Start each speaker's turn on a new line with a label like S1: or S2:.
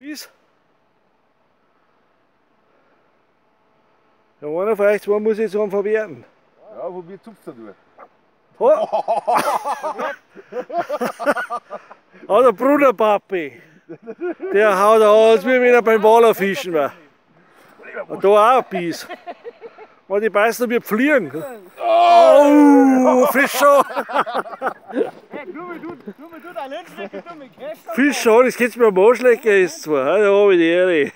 S1: Bis. Ja, einer von euch zwei muss jetzt einen verwerten.
S2: Ja, wo wir zupft er nur.
S1: Oh. Ah, der Bruderpapi. Der haut aus, wie wenn er beim Wallerfischen war. Und da auch ein Biss. Und die beißen wie Fliegen. Oh, Fischer! Fischer, das kannst du mir am Arsch lecken, ist zwar. Da hab ich die Ehre.